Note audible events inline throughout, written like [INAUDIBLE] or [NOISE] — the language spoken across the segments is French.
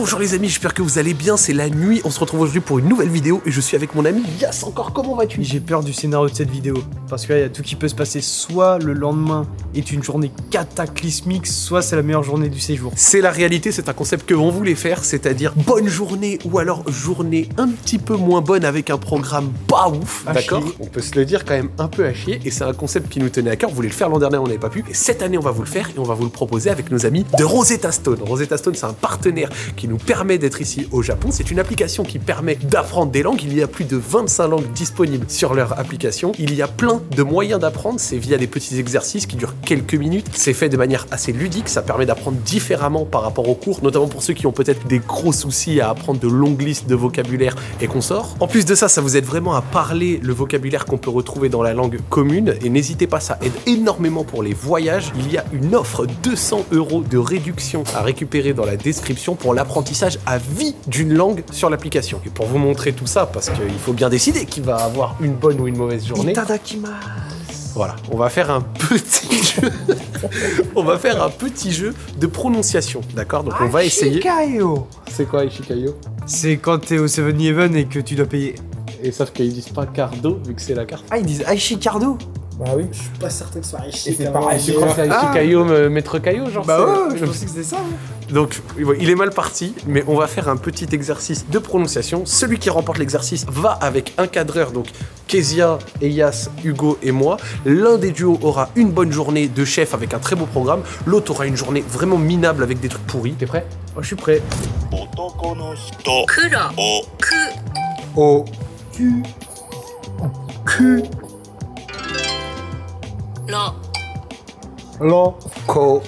Bonjour les amis, j'espère que vous allez bien, c'est la nuit, on se retrouve aujourd'hui pour une nouvelle vidéo et je suis avec mon ami Yas encore, comment vas-tu? J'ai peur du scénario de cette vidéo. Parce qu'il y a tout qui peut se passer. Soit le lendemain est une journée cataclysmique, soit c'est la meilleure journée du séjour. C'est la réalité, c'est un concept que on voulait faire, c'est-à-dire bonne journée ou alors journée un petit peu moins bonne avec un programme pas ouf, d'accord? On peut se le dire quand même un peu à chier et c'est un concept qui nous tenait à cœur, on voulait le faire l'an dernier, on n'avait pas pu et cette année on va vous le faire et on va vous le proposer avec nos amis de Rosetta Stone. Rosetta Stone c'est un partenaire qui nous permet d'être ici au Japon, c'est une application qui permet d'apprendre des langues, il y a plus de 25 langues disponibles sur leur application, il y a plein de moyens d'apprendre, c'est via des petits exercices qui durent quelques minutes, c'est fait de manière assez ludique, ça permet d'apprendre différemment par rapport aux cours, notamment pour ceux qui ont peut-être des gros soucis à apprendre de longues listes de vocabulaire et consorts. En plus de ça, ça vous aide vraiment à parler le vocabulaire qu'on peut retrouver dans la langue commune. Et n'hésitez pas, ça aide énormément pour les voyages. Il y a une offre 200 euros de réduction à récupérer dans la description pour l'apprentissage à vie d'une langue sur l'application. Et pour vous montrer tout ça, parce qu'il faut bien décider qui va avoir une bonne ou une mauvaise journée. Voilà, on va faire un petit [LAUGHS] jeu. on va faire un petit jeu de prononciation, d'accord? Donc on va essayer. C'est quoi Ishikayo? C'est quand t'es au 7-Eleven et que tu dois payer. Et sauf qu'ils disent pas cardo vu que c'est la carte. Ah, ils disent Aishi Cardo bah oui. Je suis pas certain que ce soit Aishik. C'est pas Aishik, ah. Caillou, euh, Maître Caillou, genre. Bah ouais, je pensais que c'était ça. Hein. Donc, il est mal parti, mais on va faire un petit exercice de prononciation. Celui qui remporte l'exercice va avec un cadreur, donc Kezia, Elias, Hugo et moi. L'un des duos aura une bonne journée de chef avec un très beau programme. L'autre aura une journée vraiment minable avec des trucs pourris. T'es prêt? Oh, Je suis prêt. O. ろ。ろ。こ。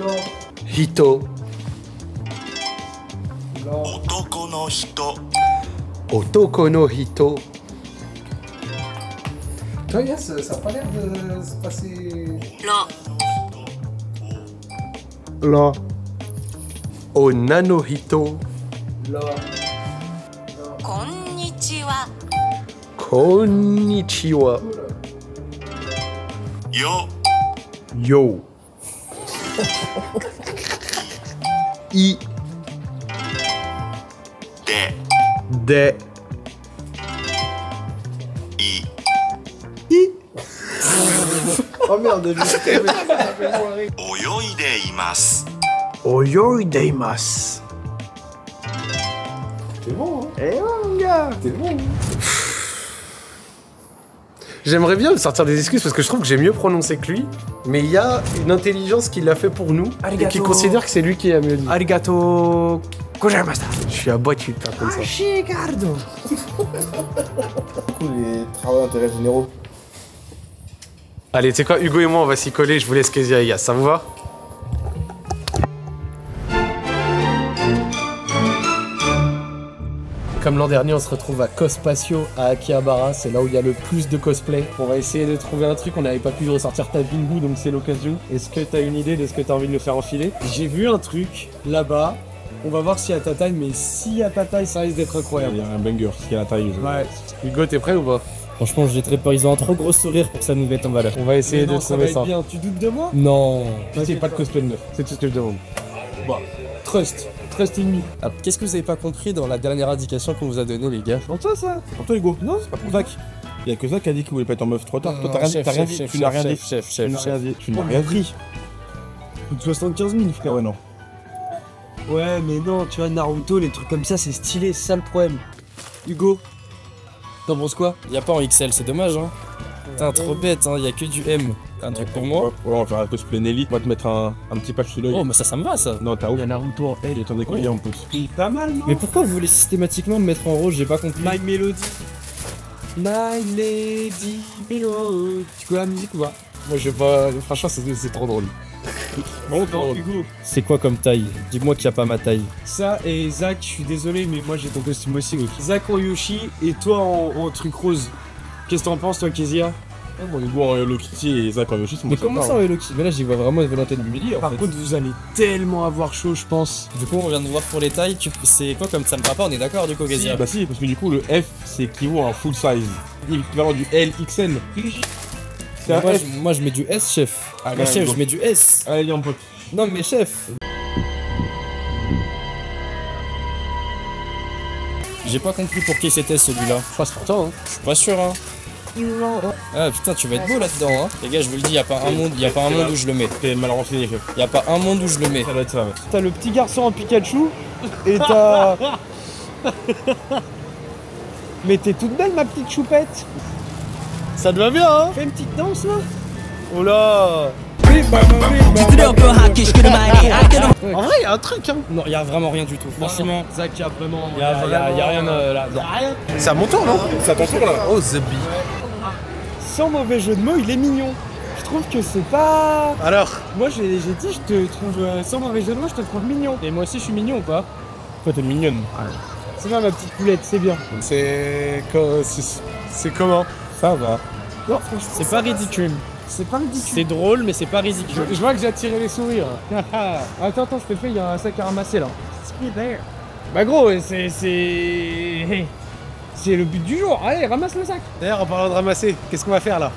ろ。人。ろ。男の人。男の人。とりあえさっぱりあえ女の人。こんにちは。こんにちは。よ。よ。[LAUGHS] い。で。で。泳いでいます。泳いでいます。J'aimerais bien me sortir des excuses parce que je trouve que j'ai mieux prononcé que lui, mais il y a une intelligence qui l'a fait pour nous et qui considère que c'est lui qui a mieux dit. Arigato. Gozaimashita. Je suis abattu de faire comme ça. Du coup, les travaux d'intérêt généraux. Allez, tu sais quoi, Hugo et moi, on va s'y coller, je vous laisse Kezia et Yas, ça vous va? Comme l'an dernier, on se retrouve à Cospatio à Akihabara, c'est là où il y a le plus de cosplay. On va essayer de trouver un truc, on n'avait pas pu ressortir ta bingo, donc c'est l'occasion. Est-ce que t'as une idée de ce que t'as envie de nous faire enfiler? J'ai vu un truc là-bas. On va voir si à ta taille, mais si à ta taille, ça risque d'être incroyable. Il y a un banger, ce qui est la taille. je- Ouais. Hugo, t'es prêt ou pas? Franchement, j'ai très peur. Ils ont un trop gros sourire pour que ça nous mette en valeur. On va essayer non, de ça va trouver être ça. bien. Tu doutes de moi? Non. Pitié, pas de cosplay de neuf, c'est tout ce que je demande. Trust. Trust me. Ah, Qu'est-ce que vous avez pas compris dans la dernière indication qu'on vous a donnée, les gars? C'est pour toi, ça C'est pour toi, Hugo Non, c'est pas pour Zach. Il y a que Zach qui a dit qu'il voulait pas être en meuf trop tard. Toi, t'as rien dit. Chef, T'as rien chef, dit. chef, Tu n'as rien dit. chef, chef, Tu chef, n'as chef. rien dit. Tu n'as rien dit. Plus de 75 000, frère. Ouais, non. Ouais, mais non, tu vois, Naruto, les trucs comme ça, c'est stylé, c'est ça le problème. Hugo, t'en penses quoi? Y a pas en XL, c'est dommage, hein. Putain, trop bête, hein. Y a que du M. Un truc pour moi Ouais, on va faire un cosplay Nelly. On va te mettre un, un petit patch sous l'œil. Oh, mais ça, ça me va, ça. Non, t'as ouf. a Naruto en Il est temps d'écouter en plus. Pas mal, non? Mais pourquoi vous voulez systématiquement me mettre en rouge J'ai pas compris. My Melody. My Lady Melody. Tu connais la musique ou pas? Moi, je vais pas. Franchement, c'est c'est trop drôle. Bon. C'est quoi comme taille? Dis-moi qu'il y a pas ma taille. Ça et Zach, je suis désolé, mais moi j'ai ton costume aussi. Zach en Yoshi et toi en, en truc rose. Qu'est-ce que t'en penses, toi, Kezia? Ah, bon, Hugo en Hello Kitty et Zach en Yoshi, c'est Mais comment ça, Hello Kitty? Mais là, j'y vois vraiment une volonté de m'humilier, en Par fait. contre, vous allez tellement avoir chaud, je pense. Du coup, on vient de voir pour les tailles. Tu... C'est quoi comme ça me va pas On est d'accord, du coup, Kezia Bah si, parce que du coup, le F, c'est équivaut à un full size. L'équivalent du LXL. C'est un moi, F. je, moi, je mets du S, chef. Ah, Moi, ouais, chef, bon. je mets du S. Allez, mon pote. Non, mais chef. J'ai pas compris pour qui c'était celui-là. Je crois que c'est pour toi, hein. Je suis pas sûr, hein. Ah putain, tu vas être beau là-dedans, hein. Les gars, je vous le dis, y a pas un monde, y a pas un monde où je le mets. T'es mal renseigné, chef. Y a pas un monde où je le mets. Ça doit être ça, ouais. T'as le petit garçon en Pikachu et t'as. [LAUGHS] Mais t'es toute belle, ma petite choupette. Ça te va bien, hein Fais une petite danse là. Oh là En vrai, y a un truc, hein Non, y a vraiment rien du tout. Franchement, Zach, y a vraiment. y a, y rien euh, là. C'est à mon tour, non? C'est à ton tour là. Oh, The Bee. Sans mauvais jeu de mots, il est mignon. Je trouve que c'est pas. Alors Moi, j'ai j'ai dit, je te trouve. euh, Sans mauvais jeu de mots, je te trouve mignon. Et moi aussi, je suis mignon ou pas? Toi, t'es mignonne. C'est bien, ma petite poulette, c'est bien. C'est. c'est- comment? Ça va. Non, franchement, C'est pas ridicule. c'est pas ridicule. C'est drôle, mais c'est pas ridicule. Je vois que j'ai attiré les sourires. [LAUGHS] attends, attends, s'il te plaît, il y a un sac à ramasser là. Bah gros, c'est. [LAUGHS] C'est. Le but du jour. Allez, ramasse le sac. D'ailleurs, en parlant de ramasser, qu'est-ce qu'on va faire là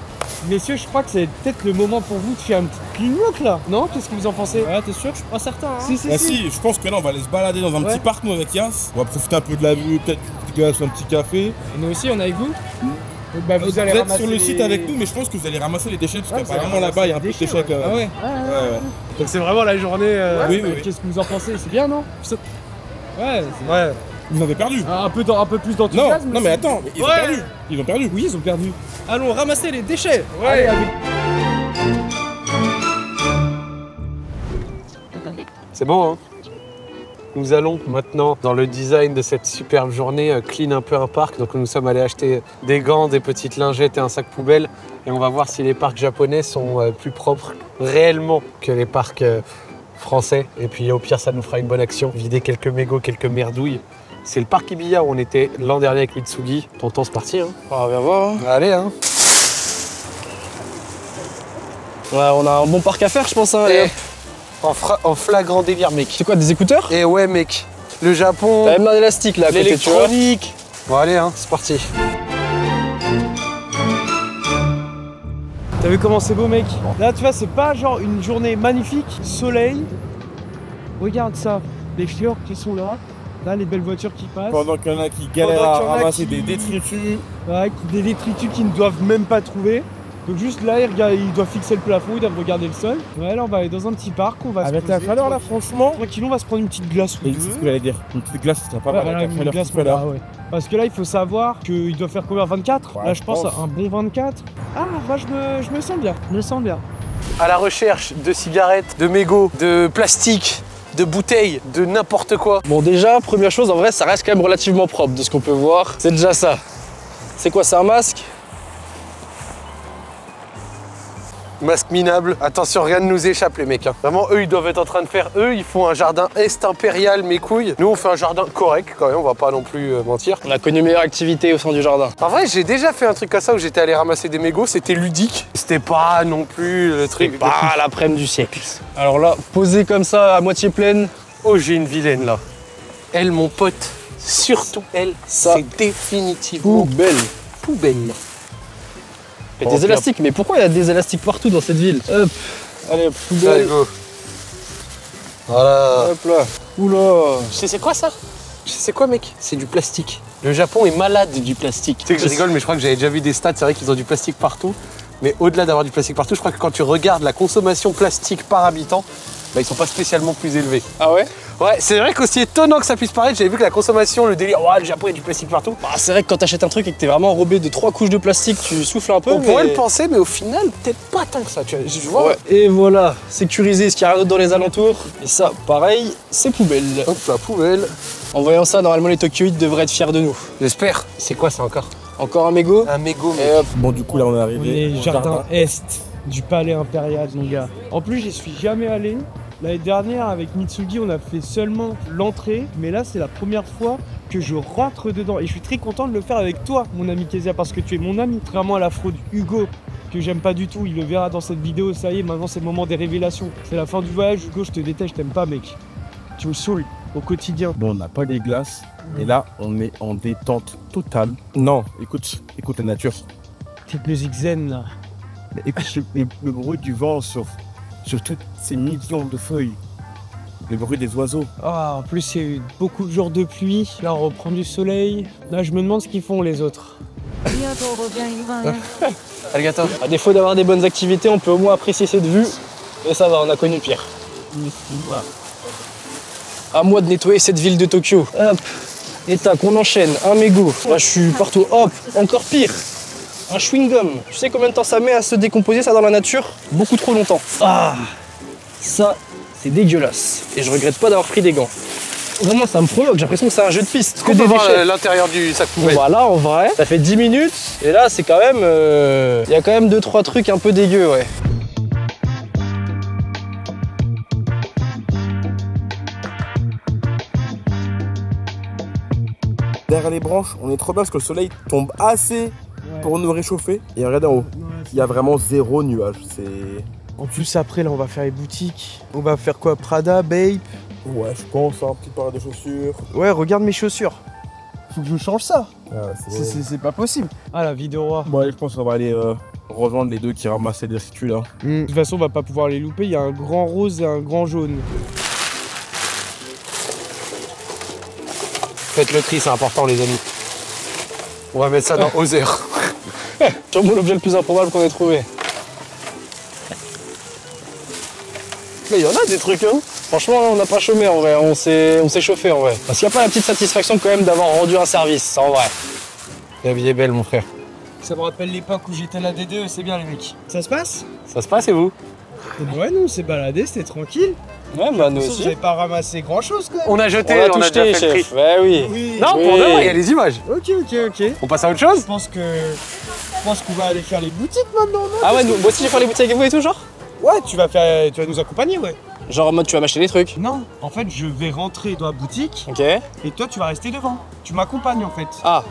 Messieurs, je crois que c'est peut-être le moment pour vous de faire une petite clean walk là. Non Qu'est-ce que vous en pensez Ouais, t'es sûr Je suis pas certain. Hein. Si, si, Bah si. si, je pense que là, on va aller se balader dans un Ouais. petit parc, nous, avec Yas. On va profiter un peu de la vue, peut-être un petit gaz, un petit café. Et nous aussi, on est avec vous Bah, Vous, allez êtes sur le site les- avec nous, mais je pense que vous allez ramasser les déchets, parce Ouais, qu'apparemment là-bas, il y a un peu de déchets. quand Ah même. ouais Ouais, ouais. Donc c'est vraiment la journée. euh, Oui, Mais oui, oui. Qu'est-ce que vous en pensez? C'est bien, non? Ouais, c'est- Ouais. Vous en avez perdu. un, peu, d'en- un peu plus Non, d'enthousiasme. non mais attends, ils ont perdu. Ils ont perdu. Oui, ils ont perdu. Allons ramasser les déchets Ouais, C'est bon, hein Nous allons maintenant dans le design de cette superbe journée euh, clean un peu un parc. Donc nous sommes allés acheter des gants, des petites lingettes et un sac poubelle. Et on va voir si les parcs japonais sont euh, plus propres réellement que les parcs euh, français. Et puis au pire, ça nous fera une bonne action. Vider quelques mégots, quelques merdouilles. C'est le parc Ibiya où on était l'an dernier avec Mitsugi. Tonton, c'est parti. Hein On va voir. hein. Allez, hein Ouais, on a un bon parc à faire, je pense. Hein, Et en, flagrant délire, mec. C'est quoi, des écouteurs? Et ouais, mec. Le Japon, T'as même un élastique là à côté, tu vois. Bon, allez, hein, c'est parti. T'as vu comment c'est beau, mec? Là, tu vois, c'est pas genre une journée magnifique, soleil. Regarde ça, les fjords qui sont là. Là, les belles voitures qui passent. Pendant qu'il y en a qui galèrent Pendant à qu'il y en a ramasser qui- des détritus. Ouais, qui- des détritus qu'ils ne doivent même pas trouver. Donc juste là, ils, regardent- ils doivent fixer le plafond, ils doivent regarder le sol. Ouais, là, on va aller dans un petit parc, on va se Avec la chaleur là, franchement. Tranquille, on va se prendre une petite glace ou Et deux. c'est ce que j'allais dire. Une petite glace, ce serait pas Ouais, mal. voilà, avec la une chaleur glace, là. ouais. Parce que là, il faut savoir qu'il doit faire combien 24 Ouais, Là, je je pense, pense. un bon 24. Ah, moi, je me, je me sens bien. Je me sens bien. à la recherche de cigarettes, de mégots, de plastique, de bouteilles, de n'importe quoi. Bon, déjà, première chose, en vrai, ça reste quand même relativement propre de ce qu'on peut voir. C'est déjà ça. C'est quoi, c'est un masque? Masque minable. Attention, rien ne nous échappe, les mecs. hein. Vraiment, eux, ils doivent être en train de faire. Eux, ils font un jardin est impérial, mes couilles. Nous, on fait un jardin correct, quand même. On va pas non plus euh, mentir. On a connu meilleure activité au sein du jardin. En vrai, j'ai déjà fait un truc comme ça où j'étais allé ramasser des mégots. C'était ludique. C'était pas non plus le truc. Pas l'après-midi du siècle. Alors là, posé comme ça, à moitié pleine, Oh, j'ai une vilaine là. Elle, mon pote, surtout elle, Ça. c'est définitivement poubelle. poubelle. Et des élastiques, mais pourquoi il y a des élastiques partout dans cette ville Hop, allez, Allez, poubelle. go. Voilà. Hop là. Oula. Tu sais c'est quoi ça Tu sais c'est quoi mec C'est du plastique. Le Japon est malade du plastique. Tu sais que je rigole mais je crois que j'avais déjà vu des stats, c'est vrai qu'ils ont du plastique partout. Mais au-delà d'avoir du plastique partout, je crois que quand tu regardes la consommation plastique par habitant, bah, ils sont pas spécialement plus élevés. Ah ouais? Ouais, c'est vrai qu'aussi étonnant que ça puisse paraître, j'avais vu que la consommation, le délire, ouais, le Japon il y a du plastique partout. bah, C'est vrai que quand t'achètes un truc et que t'es vraiment enrobé de trois couches de plastique, tu souffles un peu. On mais- pourrait le penser, mais au final, peut-être pas tant que ça. Tu vois. Ouais. Et voilà, sécuriser ce qu'il y a rien d'autre dans les alentours. Et ça, pareil, c'est poubelle. Hop, la poubelle. En voyant ça, normalement les Tokyoïdes devraient être fiers de nous. J'espère. C'est quoi ça encore? Encore un mégot? Un mégot, mais. Et hop, Bon, du coup, là, on est On arrivé. est au jardin est du palais impérial, mon gars. En plus, j'y suis jamais allé. L'année dernière, avec Mitsugi, on a fait seulement l'entrée. Mais là, c'est la première fois que je rentre dedans. Et je suis très content de le faire avec toi, mon ami Kezia, parce que tu es mon ami. Contrairement à la fraude Hugo, que j'aime pas du tout. Il le verra dans cette vidéo. Ça y est, maintenant, c'est le moment des révélations. C'est la fin du voyage. Hugo, je te déteste, je t'aime pas, mec. Tu me saoules au quotidien. Bon, on n'a pas les glaces. Et là, on est en détente totale. Non, écoute, écoute la nature. Tes musiques zen, là. Mais écoute le bruit du vent sur, sur toutes ces millions de feuilles. Le bruit des oiseaux. Ah, en plus, il y a eu beaucoup de jours de pluie. Là, on reprend du soleil. Là, je me demande ce qu'ils font les autres. [LAUGHS] Alligator. À défaut d'avoir des bonnes activités, on peut au moins apprécier cette vue. Et ça va, on a connu pire. À moi de nettoyer cette ville de Tokyo. Hop. Et tac, on enchaîne. Un mégot. Là, je suis partout. Hop. Encore pire. Un chewing-gum. Tu sais combien de temps ça met à se décomposer, ça, dans la nature? Beaucoup trop longtemps. Ah Ça, c'est dégueulasse. Et je regrette pas d'avoir pris des gants. Vraiment, ça me provoque. J'ai l'impression que c'est un jeu de piste. Que On des voir euh, l'intérieur du sac poubelle. bah là en vrai, ça fait 10 minutes et là c'est quand même... euh, Il y a quand même 2-3 trucs un peu dégueux ouais. Derrière les branches, on est trop bien parce que le soleil tombe assez pour nous réchauffer. Et regardez en haut, il y a vraiment zéro nuage. C'est. En plus, après, là, on va faire les boutiques. On va faire quoi Prada, Bape? Ouais, je pense, un petit paire de chaussures. Ouais, regarde mes chaussures. Faut que je change ça. Ah, C'est- pas possible. Ah, la vie de roi. Bon, allez, je pense qu'on va aller euh, rejoindre les deux qui ramassaient des circuits là. De toute façon, on va pas pouvoir les louper. Il y a un grand rose et un grand jaune. Faites le tri, c'est important, les amis. On va mettre ça dans [LAUGHS] Ozer. [LAUGHS] Sûrement l'objet le plus improbable qu'on ait trouvé. Mais il y en a des trucs hein Franchement on n'a pas chômé en vrai, on s'est on s'est chauffé en vrai. Parce qu'il n'y a pas la petite satisfaction quand même d'avoir rendu un service, ça, en vrai. La vie est belle mon frère. Ça me rappelle l'époque où j'étais à la D2, c'est bien les mecs. Ça se passe? Ça se passe et vous? Ouais, nous on s'est baladé, c'était tranquille. Ouais bah nous Vous aussi. avez pas ramassé grand chose quand même. On a jeté, On a on tout a jeté déjà fait le tri. chef. Ouais oui. Oui. Non, pour Oui. de vrai, il y a les images. Ok, ok, ok. On passe à autre chose? Je pense que. Je pense qu'on va aller faire les boutiques maintenant, non? Ah ouais, nous, moi aussi j'ai fait les boutiques avec vous et tout genre? Ouais, tu vas faire. Tu vas nous accompagner, ouais. Genre en mode tu vas m'acheter des trucs. Non, en fait, je vais rentrer dans la boutique Ok. et toi, tu vas rester devant. Tu m'accompagnes en fait. Ah.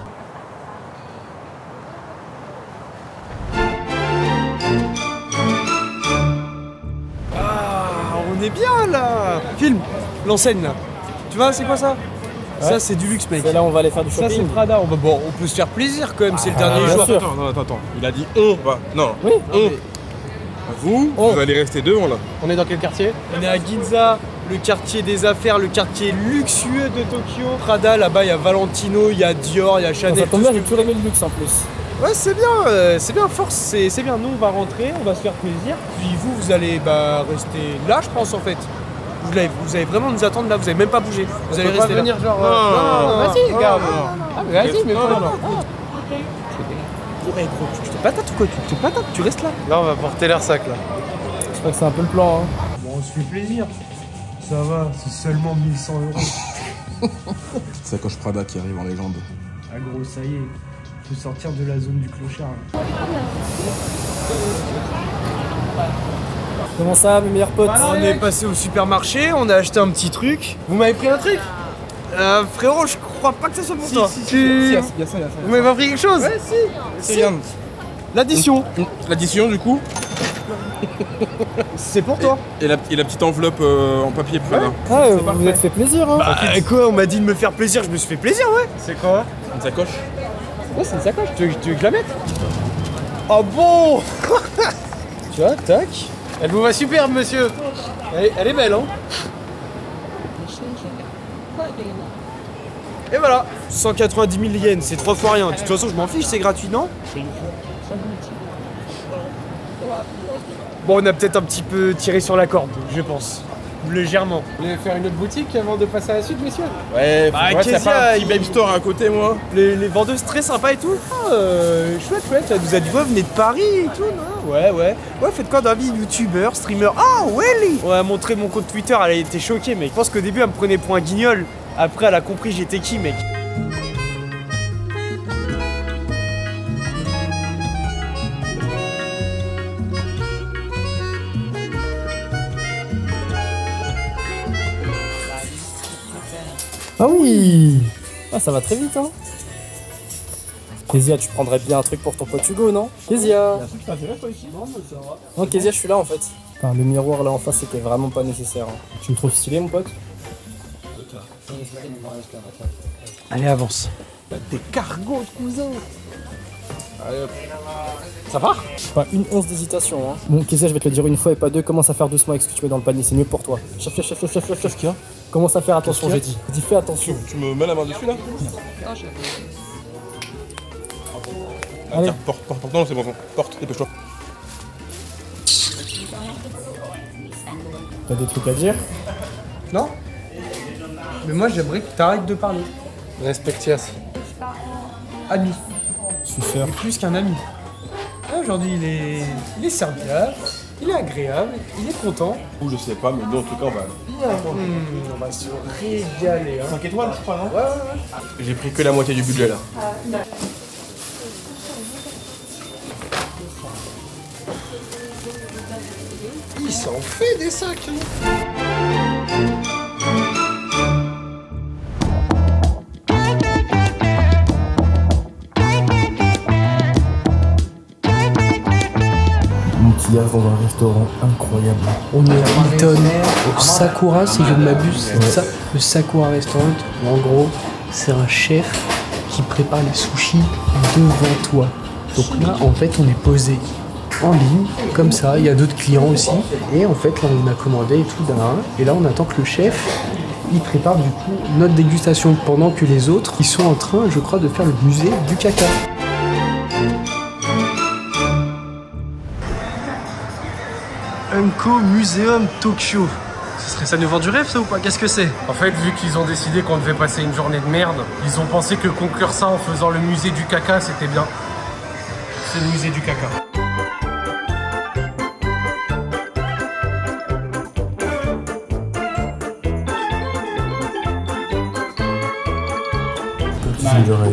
Ah, on est bien là Film, l'enseigne là. Tu vois, c'est quoi ça? Ça, c'est du luxe, mec. Là on va aller faire du Ça, c'est shopping. Prada. On, va- bon, on peut se faire plaisir quand même, c'est le dernier jour. sûr. Attends, non, attends, attends. Il a dit on va. Non, Oui. on. Vous, vous allez rester devant là. On est dans quel quartier? On est à Ginza, le quartier des affaires, le quartier luxueux de Tokyo. Prada, là-bas, il y a Valentino, il y a Dior, il y a Chanel. Ça tombe tout bien, j'ai toujours aimé le luxe en plus. Ouais, c'est bien, euh, c'est bien, force, c'est c'est bien. Nous, on va rentrer, on va se faire plaisir. Puis vous, vous allez bah, rester là, je pense, en fait. Vous allez vraiment nous attendre là, vous allez même pas bouger. Vous allez rester là. genre. Non, non, non, vas-y, non, regarde. non, non. Ah, mais vas-y, mais Non, non, non. Ouais, gros, tu te patates ou quoi Tu te patates, tu restes là. Là, on va porter leur sac là. Je crois que c'est un peu le plan. Hein. Bon, on se fait plaisir. Ça va, c'est seulement 1100 euros. [LAUGHS] Sacoche Prada qui arrive en légende. Ah, gros, ça y est. Faut sortir de la zone du clochard. là. Comment ça mes meilleurs potes On est passé au supermarché, on a acheté un petit truc. Vous m'avez pris un truc euh, Frérot, je crois pas que ça soit pour toi. Tu- Il y a ça, il y a ça. Vous m'avez pas pris quelque chose Ouais, si. C'est. L'addition, L'addition du coup c'est pour toi. et la, et la petite enveloppe euh, en papier Prada. Ah, vous vous êtes fait plaisir hein Bah, quoi, on m'a dit de me faire plaisir, je me suis fait plaisir, ouais. C'est quoi Une sacoche. Ouais, c'est une sacoche. Tu veux, tu veux que je la mette Ah bon Tu vois, tac. Elle vous va superbe, monsieur. Elle, est- elle est belle, hein Et voilà 190 000 yens, c'est trois fois rien. De toute façon, je m'en fiche, c'est gratuit, non? Bon, on a peut-être un petit peu tiré sur la corde, je pense. Légèrement. Vous voulez faire une autre boutique avant de passer à la suite, messieurs Ouais, Bah, faut voir s'il y a Kezia, pas un petit il- babe store à côté moi. Les, les vendeuses très sympas et tout. Ah, euh, chouette, chouette. Elle nous a dit, ouais, venez de Paris et tout, non Ouais, ouais. Ouais, faites quoi dans la vie Youtubeur, streamer Ah, Welly On a montré mon compte Twitter, elle a été choquée, mec. Je pense qu'au début, elle me prenait pour un guignol. Après, elle a compris j'étais qui, mec. Ah oui Ah ça va très vite hein Kezia, tu prendrais bien un truc pour ton pote Hugo, non? Kezia Non, Kezia, je suis là en fait. Enfin, le miroir là en face, c'était vraiment pas nécessaire. hein. Tu me trouves stylé, mon pote? Allez, avance. Des cargos de cousins Allez, hop. Ça part? Pas une once d'hésitation. Hein. Bon, Kessa, je vais te le dire une fois et pas deux. Commence à faire doucement avec ce que tu mets dans le panier. C'est mieux pour toi. Chef, chef, chef, chef, chef, chef, a Commence à faire attention, j'ai dit. J'ai dit, fais attention. Tu me mets la main dessus là Ah, Allez. tiens, porte, porte, porte. Non, c'est bon. Porte, dépêche-toi. T'as des trucs à dire Non Mais moi, j'aimerais que t'arrêtes de parler. Respectias. Ami. Suceur. Il est plus qu'un ami. Là, Aujourd'hui, il est... il est serviable, il est agréable, il est content. Ou je sais pas, mais nous en tout cas, on va. On va se régaler. Hein. 5 étoiles, je crois, non Ouais, ouais, ouais. J'ai pris que la moitié du budget là. Il s'en fait des sacs. hein. Dans un restaurant incroyable. On est à Hilton, au Sakura, si je ne m'abuse, c'est ça, le Sakura Restaurant. où En gros, c'est un chef qui prépare les sushis devant toi. Donc là, en fait, on est posé en ligne, comme ça. Il y a d'autres clients aussi. Et en fait, là, on a commandé et tout d'un un. Et là, on attend que le chef, il prépare du coup notre dégustation pendant que les autres, ils sont en train, je crois, de faire le musée du caca. Unko Museum Tokyo. Ce serait ça nous vend du rêve ça ou pas? Qu'est-ce que c'est? En fait, vu qu'ils ont décidé qu'on devait passer une journée de merde, ils ont pensé que conclure ça en faisant le musée du caca, c'était bien. C'est le musée du caca.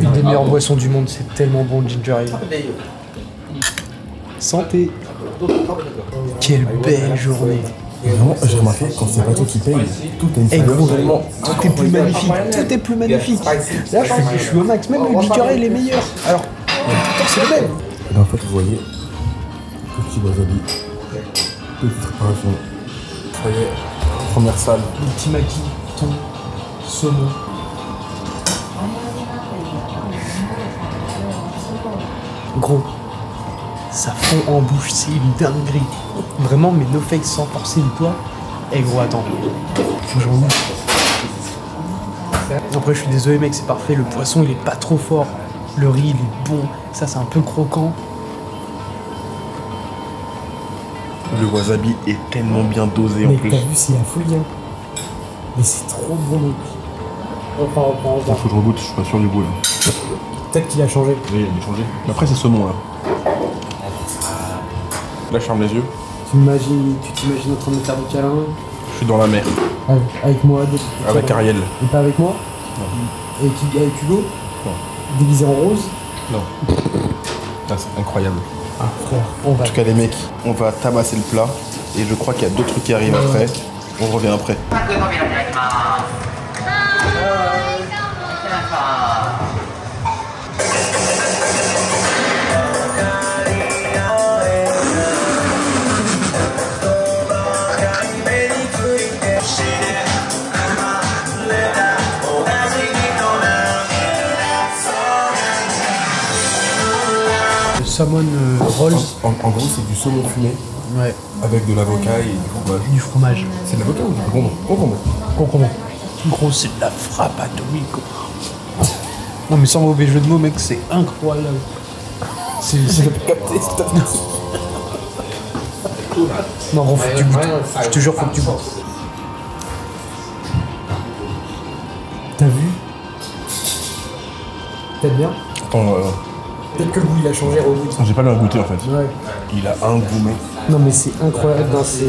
Une des meilleures boissons du monde, c'est tellement bon le ginger ale. Santé Quelle belle journée Non, j'ai remarqué, quand c'est pas toi qui paye, tout a une Eh gros, tout est plus magnifique, tout est plus magnifique. Là, je suis, je suis au max, même le ale est meilleur. Alors, putain, c'est le même. Et là, en fait, vous voyez, petit wasabi, petite préparation. Ça y est, première salle. Le petit maquis, thon, saumon. Gros, ça fond en bouche, c'est une dinguerie. Vraiment, mais no fake sans forcer le poids. Eh gros, attends, faut que goûte. Après, je suis désolé, mec, c'est parfait. Le poisson, il est pas trop fort. Le riz, il est bon. Ça, c'est un peu croquant. Le wasabi est tellement bien dosé en Mais plus. t'as vu, c'est la folie. Hein. Mais c'est trop bon, mec. Reprends, reprends, reprends. Faut que je regoute, je suis pas sûr du goût là. Peut-être qu'il a changé. Oui, il a changé. Mais après, c'est saumon là. Là, je ferme les yeux. Tu imagines, tu t'imagines en train de me faire des câlins Je suis dans la mer. avec, avec moi, Avec câlins. Ariel. Et pas avec moi Et qui- avec Hugo Non. Déguisé en rose Non. Ah, c'est incroyable. Ah, frère, on va. En tout cas, les mecs, on va tabasser le plat. Et je crois qu'il y a d'autres trucs qui arrivent après. On revient après. Salmon euh, En, en gros, c'est du saumon fumé ouais, avec de l'avocat et du fromage. du fromage. C'est de l'avocat ou du concombre? Concombre. Concombre. Gros, c'est de la frappe atomique. quoi. Non, mais sans mauvais jeu de mots, mec, c'est incroyable. C'est. c'est- Non, gros, faut que tu goûtes. Je te jure, faut que tu goûtes. T'as vu? Peut-être bien Attends, euh, Peut-être que le goût il a changé, regoute. j'ai pas le goûter en fait. Ouais. Il a un goût, mec. Non mais c'est incroyable, non, c'est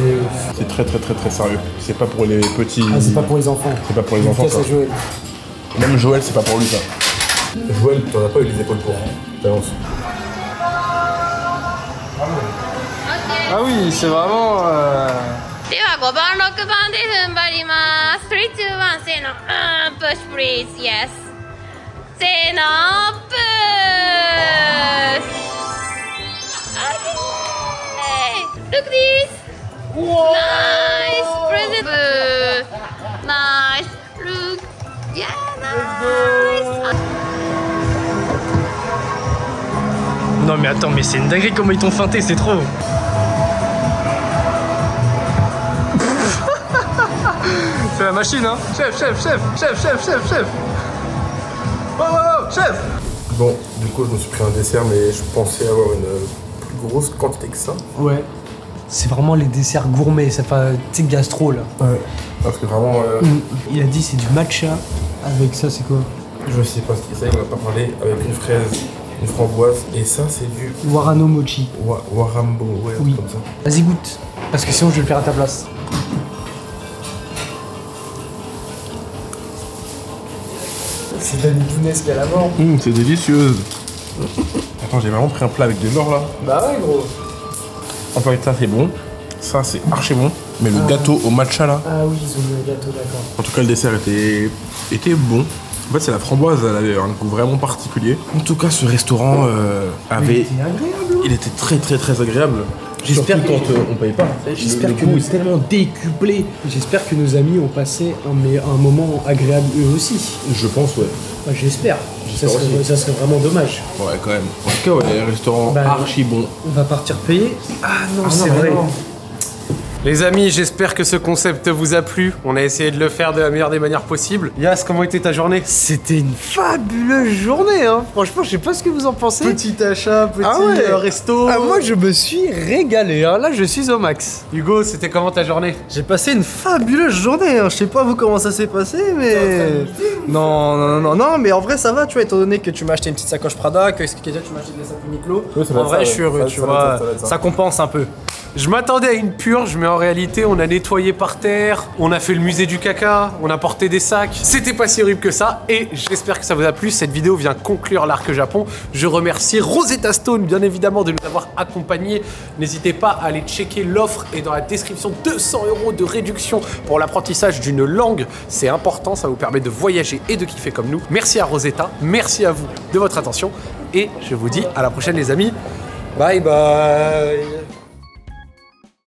C'est très très très très sérieux. C'est pas pour les petits. ah, c'est pas pour les enfants. C'est pas pour les enfants, Casse ça. à Joël. Même Joël, c'est pas pour lui ça. Joël, t'en as pas eu les épaules pour. T'avances. Ah oui, c'est vraiment. euh, では5番6番で踏ん張ります321せーのうんプッシュプリーズ yes せーのプッシュ OK Look this Nice present Nice Look Yeah nice Non mais attends, mais c'est une dinguerie comment ils t'ont feinté, c'est trop. [LAUGHS] c'est la machine, hein Chef, chef, chef, chef, chef, chef, chef Oh, oh, oh, chef Bon, du coup, je me suis pris un dessert, mais je pensais avoir une plus grosse quantité que ça. Ouais. C'est vraiment les desserts gourmets, c'est pas, tu sais, gastro là. Ouais. Parce que vraiment, euh, Il a dit c'est du matcha. Avec ça, c'est quoi? je sais pas ce qu'il c'est, il m'a pas parlé, avec une fraise, une framboise, et ça, c'est du Warano mochi. wa- warambo, ouais, un Oui. truc comme ça. Vas-y, goûte. Parce que sinon, je vais le faire à ta place. C'est de la nidounesque à la mort. Hum, c'est délicieuse. Attends, j'ai vraiment pris un plat avec de l'or là. Bah ouais, gros. Enfin, ça, c'est bon. Ça, c'est archi bon. Mais le gâteau au matcha là, Ah oui, ils ont mis le gâteau, d'accord. en tout cas, le dessert était, était bon. En fait, c'est la framboise, elle avait un goût vraiment particulier. En tout cas, ce restaurant euh, avait. C'est agréable. Il était très très très agréable. J'espère quand euh, on paye pas. J'espère Le que nous est tellement décuplé. J'espère que nos amis ont passé un, mais un moment agréable eux aussi. Je pense, ouais. J'espère. Ça serait, aussi. ça serait vraiment dommage. Ouais, quand même. En tout cas, ouais, les restaurants Bah, archi bons. On va partir payer. Ah non, Ah c'est vrai. non. Les amis, j'espère que ce concept vous a plu. On a essayé de le faire de la meilleure des manières possibles. Yas, comment était ta journée? C'était une fabuleuse journée, hein. Franchement, je sais pas ce que vous en pensez. Petit achat, petit Ah ouais. euh, resto. Ah, moi, je me suis régalé. hein. Là, je suis au max. Hugo, c'était comment ta journée? J'ai passé une fabuleuse journée, hein. je sais pas vous comment ça s'est passé, mais. Non, non, non, non, non, mais en vrai ça va, tu vois, étant donné que tu m'as acheté une petite sacoche Prada, que tu m'as acheté des sacs Uniqlo. Va en vrai, ça, je suis heureux, Ça- tu ça vois, ça compense un peu. Je m'attendais à une purge, mais en réalité, on a nettoyé par terre, on a fait le musée du caca, on a porté des sacs. C'était pas si horrible que ça, et j'espère que ça vous a plu. Cette vidéo vient conclure l'arc Japon. Je remercie Rosetta Stone, bien évidemment, de nous avoir accompagnés. N'hésitez pas à aller checker l'offre et dans la description 200 euros de réduction pour l'apprentissage d'une langue. C'est important, ça vous permet de voyager et de kiffer comme nous. Merci à Rosetta, merci à vous de votre attention, et je vous dis à la prochaine, les amis. Bye bye